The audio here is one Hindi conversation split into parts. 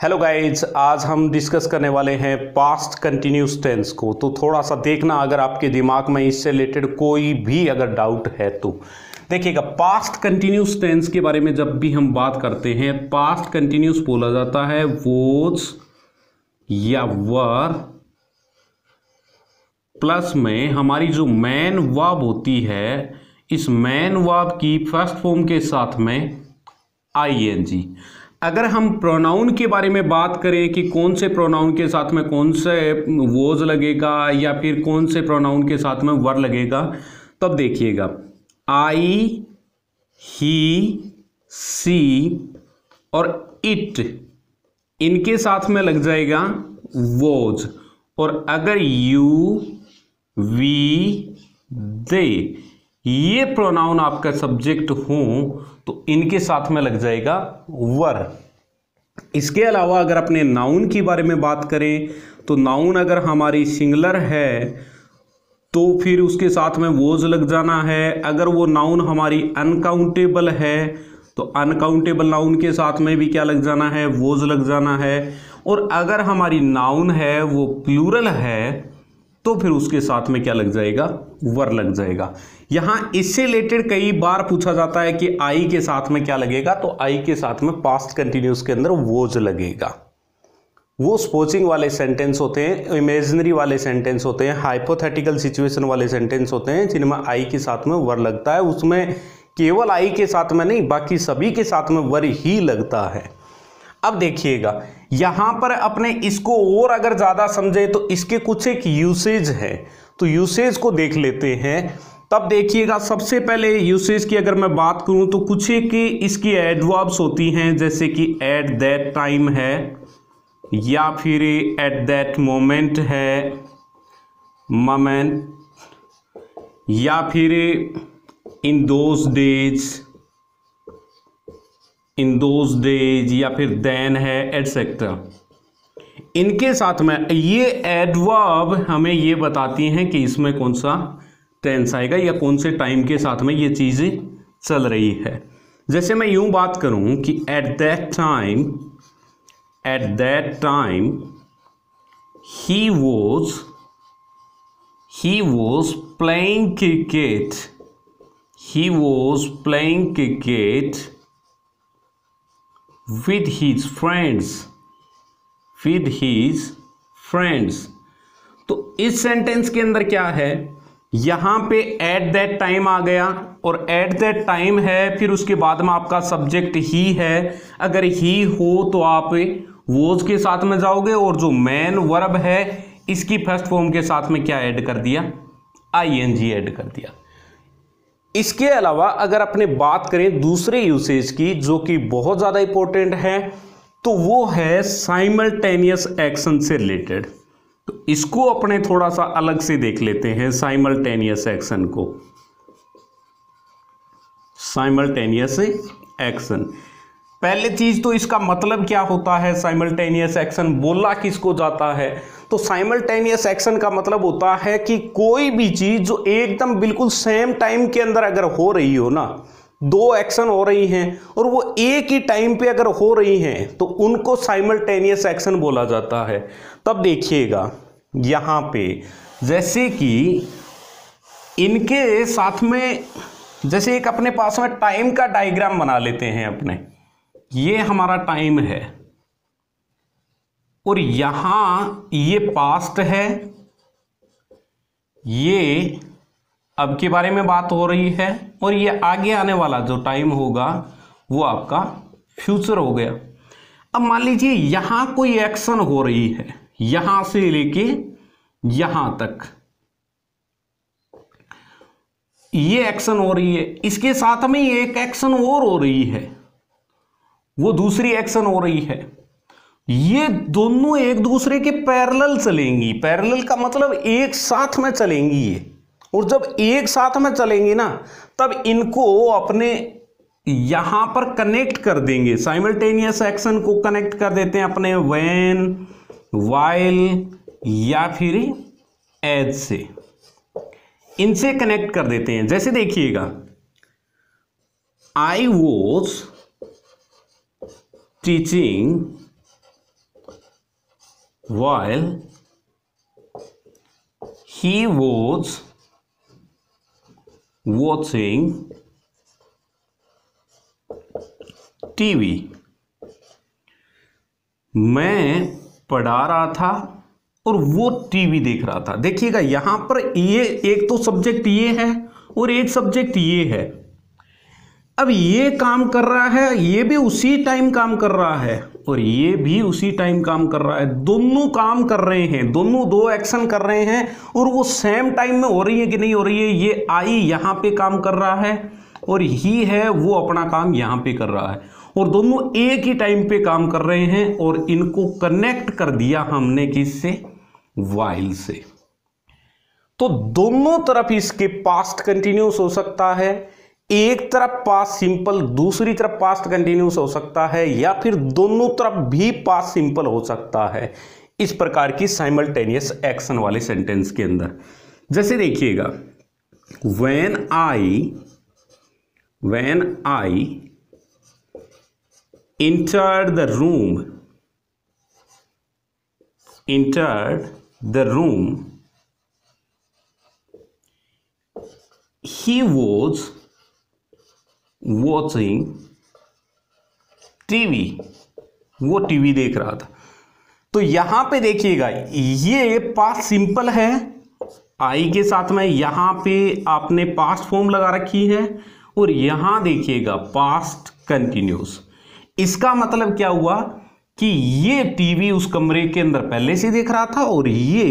हेलो गाइज़ आज हम डिस्कस करने वाले हैं पास्ट कंटिन्यूस टेंस को। तो थोड़ा सा देखना अगर आपके दिमाग में इससे रिलेटेड कोई भी अगर डाउट है तो। देखिएगा पास्ट कंटिन्यूस टेंस के बारे में जब भी हम बात करते हैं पास्ट कंटिन्यूस बोला जाता है वोज या वर प्लस में हमारी जो मैन वाब होती है, इस मैन वाब की फ़र्स्ट फॉर्म के साथ में आई एन जी अगर हम प्रोनाउन के बारे में बात करें कि कौन से प्रोनाउन के साथ में कौन से वोज लगेगा या फिर कौन से प्रोनाउन के साथ में वर लगेगा, तब देखिएगा। आई ही सी और इट इनके साथ में लग जाएगा वोज और अगर यू वी दे ये प्रोनाउन आपका सब्जेक्ट हो तो इनके साथ में लग जाएगा वर। इसके अलावा अगर अपने नाउन के बारे में बात करें तो नाउन अगर हमारी सिंगलर है तो फिर उसके साथ में वोज लग जाना है। अगर वो नाउन हमारी अनकाउंटेबल है तो अनकाउंटेबल नाउन के साथ में भी क्या लग जाना है? वोज लग जाना है। और अगर हमारी नाउन है, वो प्लूरल है तो फिर उसके साथ में क्या लग जाएगा? वर लग जाएगा। यहाँ इससे रिलेटेड कई बार पूछा जाता है कि आई के साथ में क्या लगेगा? तो आई के साथ में पास्ट कंटिन्यूस के अंदर वोज लगेगा। वो स्पोचिंग वाले सेंटेंस होते हैं इमेजनरी वाले सेंटेंस होते हैं हाइपोथेटिकल सिचुएशन वाले सेंटेंस होते हैं, जिनमें आई के साथ में वर लगता है। उसमें केवल आई के साथ में नहीं, बाकी सभी के साथ में वर ही लगता है। अब देखिएगा, यहाँ पर अपने इसको और अगर ज़्यादा समझे तो इसके कुछ एक यूसेज है। तो यूसेज को देख लेते हैं। तब देखिएगा, सबसे पहले यूसेज की अगर मैं बात करूँ तो कुछ एक इसकी एडवर्ब्स होती हैं, जैसे कि एट दैट टाइम है, या फिर एट दैट मोमेंट है मोमेंट या फिर in those days in those days या फिर देन है एटसेट्रा इनके साथ में ये एडवर्ब हमें ये बताती हैं कि इसमें कौन सा टेंस आएगा या कौन से टाइम के साथ में ये चीज़ें चल रही है। जैसे मैं यूँ बात करूँ कि at that time at that time he was he was playing cricket he was playing cricket with his friends, with his friends. तो इस सेंटेंस के अंदर क्या है? यहाँ पे एट दैट टाइम आ गया और एट दैट टाइम है, फिर उसके बाद में आपका सब्जेक्ट ही है। अगर ही हो तो आप वोज के साथ में जाओगे और जो मैन वर्ब है, इसकी फ़र्स्ट फॉर्म के साथ में क्या ऐड कर दिया? आई एन जी एड कर दिया। इसके अलावा अगर अपने बात करें दूसरे यूसेज की, जो कि बहुत ज़्यादा इंपॉर्टेंट है तो वो है साइमल्टेनियस एक्शन से रिलेटेड तो इसको अपने थोड़ा सा अलग से देख लेते हैं साइमल्टेनियस एक्शन को. साइमल्टेनियस एक्शन पहले चीज़ तो इसका मतलब क्या होता है? साइमल्टेनियस एक्शन बोला किसको जाता है? तो साइमल्टेनियस एक्शन का मतलब होता है कि कोई भी चीज़ जो एकदम बिल्कुल सेम टाइम के अंदर अगर हो रही हो ना, दो एक्शन हो रही हैं और वो एक ही टाइम पे अगर हो रही हैं तो उनको साइमल्टेनियस एक्शन बोला जाता है। तब देखिएगा, यहाँ पे जैसे कि इनके साथ में, जैसे एक अपने पास में टाइम का डायग्राम बना लेते हैं अपने। ये हमारा टाइम है। और यहाँ ये पास्ट है, ये अब के बारे में बात हो रही है और ये आगे आने वाला जो टाइम होगा, वो आपका फ्यूचर हो गया। अब मान लीजिए यहाँ कोई एक्शन हो रही है, यहाँ से लेके यहाँ तक। ये एक्शन हो रही है, इसके साथ में एक एक्शन और हो रही है, वो दूसरी एक्शन हो रही है। ये दोनों एक दूसरे के पैरेलल चलेंगी। पैरेलल का मतलब एक साथ में चलेंगी ये। और जब एक साथ में चलेंगी ना, तब इनको अपने यहाँ पर कनेक्ट कर देंगे। साइमल्टेनियस एक्शन को कनेक्ट कर देते हैं अपने वैन वाइल या फिर एज से। इनसे कनेक्ट कर देते हैं। जैसे देखिएगा I was teaching while he was watching TV मैं पढ़ा रहा था और वो टीवी देख रहा था। देखिएगा, यहाँ पर ये एक तो सब्जेक्ट ये है और एक सब्जेक्ट ये है। अब ये काम कर रहा है, ये भी उसी टाइम काम कर रहा है। और ये भी उसी टाइम काम कर रहा है। दोनों काम कर रहे हैं, दोनों दो एक्शन कर रहे हैं और वो सेम टाइम में हो रही है कि नहीं हो रही है, ये आई यहाँ पे काम कर रहा है और ही है वो अपना काम यहाँ पे कर रहा है। और दोनों एक ही टाइम पे काम कर रहे हैं और इनको कनेक्ट कर दिया हमने किससे? वाइल से। तो दोनों तरफ़ इसके पास्ट कंटिन्यूस हो सकता है एक तरफ़ पास सिंपल दूसरी तरफ़ पास्ट कंटिन्यूस हो सकता है, या फिर दोनों तरफ़ भी पास सिंपल हो सकता है। इस प्रकार की साइमल्टेनियस एक्शन वाले सेंटेंस के अंदर। जैसे देखिएगा when I when I enter the room enter the room he was watching TV, वो टीवी देख रहा था। तो यहाँ पे देखिएगा, ये पास्ट सिंपल है। आई के साथ में यहाँ पे आपने पास्ट फॉर्म लगा रखी है और यहाँ देखिएगा, पास्ट कंटिन्यूस। इसका मतलब क्या हुआ कि ये टीवी उस कमरे के अंदर पहले से देख रहा था और ये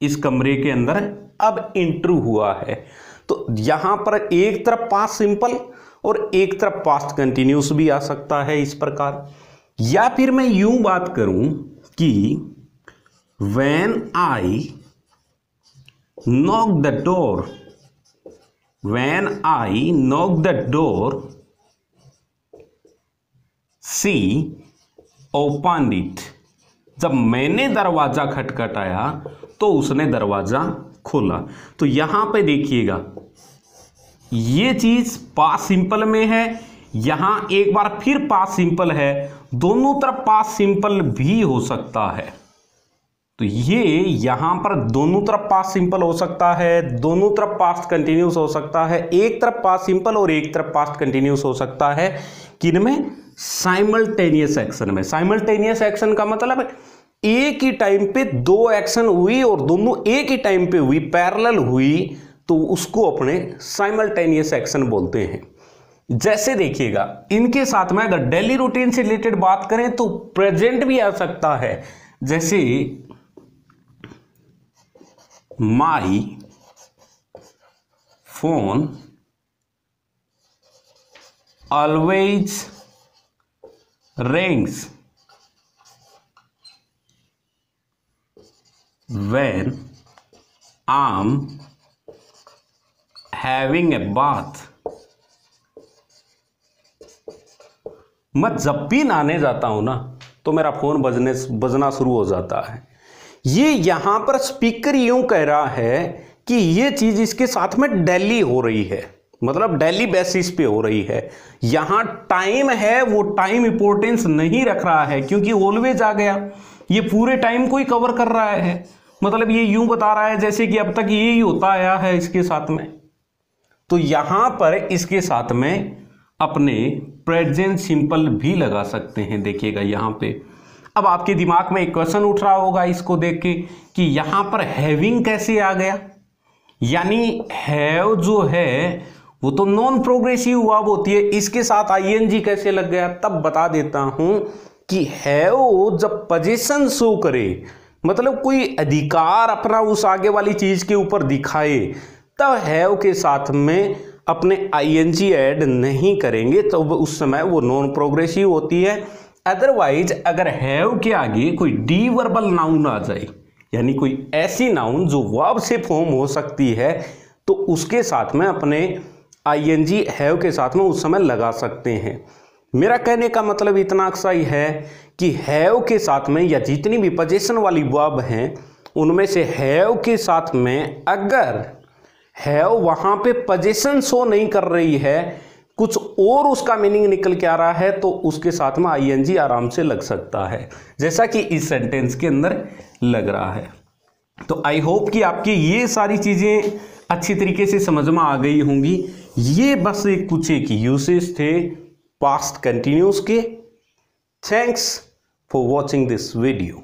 इस कमरे के अंदर अब इंट्रू हुआ है। तो यहाँ पर एक तरफ़ पास सिंपल और एक तरफ़ पास्ट कंटिन्यूस भी आ सकता है इस प्रकार। या फिर मैं यूँ बात करूँ कि when I knock the door when I knock the door she open it जब मैंने दरवाज़ा खटखटाया तो उसने दरवाज़ा खोला। तो यहाँ पे देखिएगा, ये चीज़ पास सिंपल में है, यहाँ एक बार फिर पास सिंपल है, दोनों तरफ़ पास सिंपल भी हो सकता है। तो ये यहाँ पर दोनों तरफ़ पास सिंपल हो सकता है, दोनों तरफ़ पास्ट कंटिन्यूस हो सकता है, एक तरफ़ पास सिंपल और एक तरफ़ पास्ट कंटिन्यूस हो सकता है। किन में? साइमल्टेनियस एक्शन में। साइमल्टेनियस एक्शन का मतलब एक ही टाइम पे दो एक्शन हुई और दोनों एक ही टाइम पे हुई पैरेलल हुई तो उसको अपने साइमल्टेनियस एक्शन बोलते हैं। जैसे देखिएगा, इनके साथ में अगर डेली रूटीन से रिलेटेड बात करें तो प्रेजेंट भी आ सकता है। जैसे my phone always rings when I'm having a bath. मैं जब भी नहाने जाता हूँ ना तो मेरा फ़ोन बजने, बजना शुरू हो जाता है। ये यहाँ पर स्पीकर यूँ कह रहा है कि ये चीज़ इसके साथ में डेली हो रही है। मतलब डेली बेसिस पे हो रही है। यहाँ टाइम है, वो टाइम इंपोर्टेंस नहीं रख रहा है, क्योंकि ऑलवेज आ गया। ये पूरे टाइम को ही कवर कर रहा है। मतलब ये यूँ बता रहा है जैसे कि अब तक ये ही होता आया है इसके साथ में। तो यहाँ पर इसके साथ में अपने प्रेजेंट सिंपल भी लगा सकते हैं। देखिएगा यहाँ पे। अब आपके दिमाग में एक क्वेश्चन उठ रहा होगा इसको देख के कि यहाँ पर हैविंग कैसे आ गया? यानी हैव जो है, वो तो नॉन प्रोग्रेसिव वर्ब होती है, इसके साथ आईएनजी कैसे लग गया? तब बता देता हूँ कि हैव जब पोजीशन शो करे मतलब कोई अधिकार अपना उस आगे वाली चीज़ के ऊपर दिखाए, तब हैव के साथ में अपने आईएनजी ऐड नहीं करेंगे तो उस समय वो नॉन प्रोग्रेसिव होती है। अदरवाइज़ अगर हैव के आगे कोई डी वर्बल नाउन आ जाए, यानी कोई ऐसी नाउन जो वर्ब से फॉर्म हो सकती है तो उसके साथ में अपने आईएनजी हैव के साथ में उस समय लगा सकते हैं। मेरा कहने का मतलब इतना अक्सा ही है कि हैव के साथ में या जितनी भी पजेशन वाली वर्ब हैं, उनमें से हैव के साथ में अगर हैव वहाँ पे पोजेशन शो नहीं कर रही है, कुछ और उसका मीनिंग निकल के आ रहा है तो उसके साथ में आईएनजी आराम से लग सकता है। जैसा कि इस सेंटेंस के अंदर लग रहा है। तो आई होप कि आपकी ये सारी चीज़ें अच्छी तरीके से समझ में आ गई होंगी। ये बस एक कुछ एक यूसेज थे। पास्ट कंटिन्यूस के. Thanks for watching this video